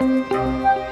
Música